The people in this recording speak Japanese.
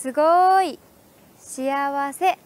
すごい。幸せ。